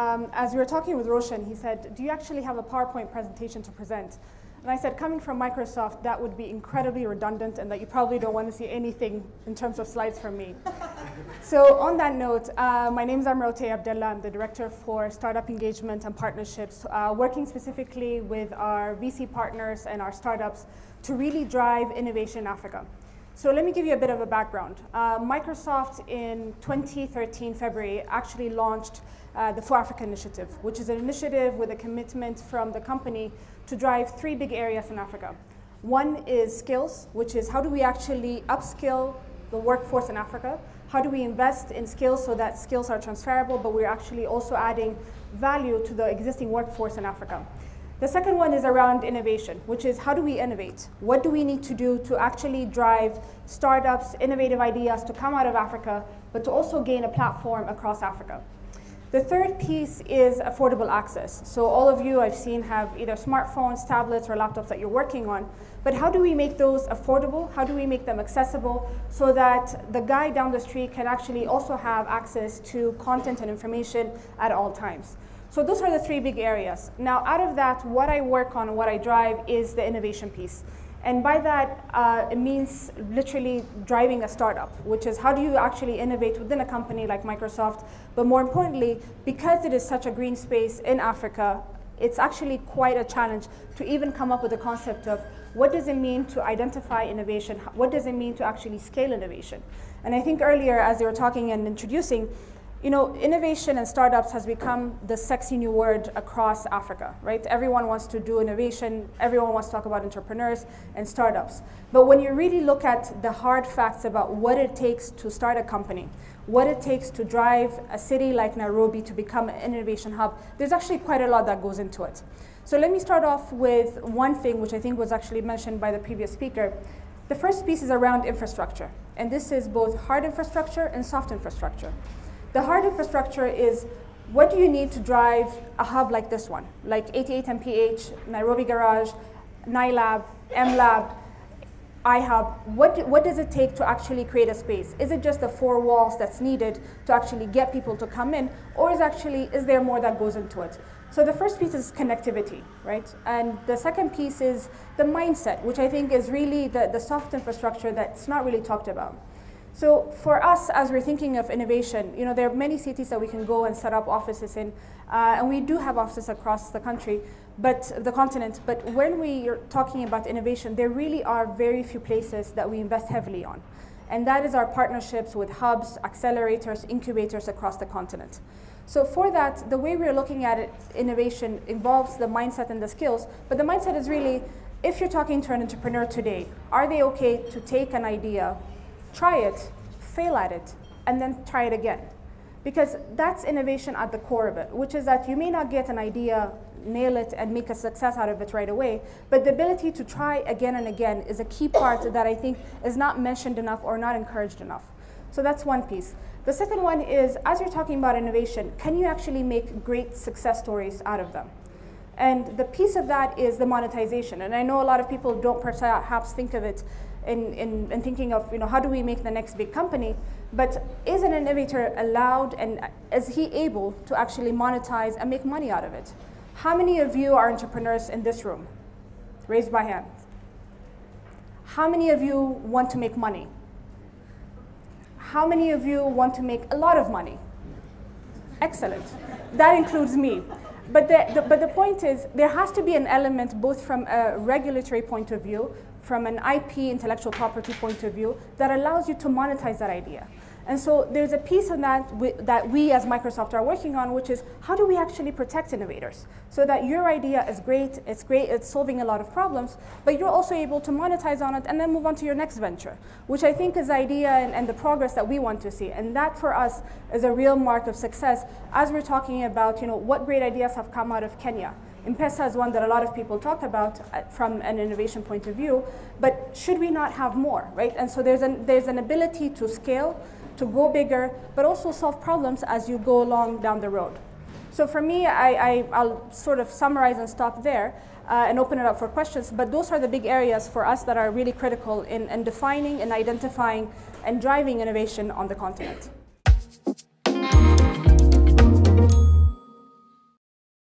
um, as we were talking with Roshan, he said, do you actually have a PowerPoint presentation to present? And I said, coming from Microsoft, that would be incredibly redundant and that you probably don't want to see anything in terms of slides from me. so on that note, uh, my name is Amrote Abdella. I'm the Director for Startup Engagement and Partnerships, uh, working specifically with our VC partners and our startups to really drive innovation in Africa. So let me give you a bit of a background. Uh, Microsoft in 2013 February actually launched uh, the 4Afrika Initiative, which is an initiative with a commitment from the company to drive three big areas in Africa. One is skills, which is how do we actually upskill the workforce in Africa? How do we invest in skills so that skills are transferable, but we're actually also adding value to the existing workforce in Africa? The second one is around innovation, which is how do we innovate? What do we need to do to actually drive startups, innovative ideas to come out of Africa, but to also gain a platform across Africa? The third piece is affordable access. So all of you I've seen have either smartphones, tablets, or laptops that you're working on. But how do we make those affordable? How do we make them accessible so that the guy down the street can actually also have access to content and information at all times? So those are the three big areas. Now, out of that, what I work on what I drive is the innovation piece. And by that, uh, it means literally driving a startup, which is how do you actually innovate within a company like Microsoft? But more importantly, because it is such a green space in Africa, it's actually quite a challenge to even come up with a concept of what does it mean to identify innovation? What does it mean to actually scale innovation? And I think earlier, as you were talking and introducing, you know, innovation and startups has become the sexy new word across Africa, right? Everyone wants to do innovation, everyone wants to talk about entrepreneurs and startups. But when you really look at the hard facts about what it takes to start a company, what it takes to drive a city like Nairobi to become an innovation hub, there's actually quite a lot that goes into it. So let me start off with one thing which I think was actually mentioned by the previous speaker. The first piece is around infrastructure, and this is both hard infrastructure and soft infrastructure. The hard infrastructure is what do you need to drive a hub like this one, like 88MPH, Nairobi Garage, NaiLab, MLab, iHub, what, what does it take to actually create a space? Is it just the four walls that's needed to actually get people to come in, or is actually, is there more that goes into it? So the first piece is connectivity, right? And the second piece is the mindset, which I think is really the, the soft infrastructure that's not really talked about. So for us, as we're thinking of innovation, you know, there are many cities that we can go and set up offices in, uh, and we do have offices across the country, but the continent. But when we are talking about innovation, there really are very few places that we invest heavily on. And that is our partnerships with hubs, accelerators, incubators across the continent. So for that, the way we're looking at it, innovation involves the mindset and the skills, but the mindset is really, if you're talking to an entrepreneur today, are they okay to take an idea, try it, fail at it, and then try it again. Because that's innovation at the core of it, which is that you may not get an idea, nail it, and make a success out of it right away, but the ability to try again and again is a key part that I think is not mentioned enough or not encouraged enough. So that's one piece. The second one is, as you're talking about innovation, can you actually make great success stories out of them? And the piece of that is the monetization. And I know a lot of people don't perhaps think of it in, in, in, thinking of you know, how do we make the next big company, but is an innovator allowed and is he able to actually monetize and make money out of it? How many of you are entrepreneurs in this room? Raised by hand. How many of you want to make money? How many of you want to make a lot of money? Excellent. That includes me. But the, the, but the point is, there has to be an element both from a regulatory point of view, from an IP, intellectual property point of view, that allows you to monetize that idea. And so there's a piece of that we, that we as Microsoft are working on, which is how do we actually protect innovators so that your idea is great, it's great, it's solving a lot of problems, but you're also able to monetize on it and then move on to your next venture, which I think is the idea and, and the progress that we want to see. And that for us is a real mark of success as we're talking about, you know, what great ideas have come out of Kenya. M-Pesa is one that a lot of people talk about uh, from an innovation point of view, but should we not have more, right? And so there's an, there's an ability to scale, to go bigger, but also solve problems as you go along down the road. So for me, I, will sort of summarize and stop there uh, and open it up for questions, but those are the big areas for us that are really critical in, in defining and identifying and driving innovation on the continent.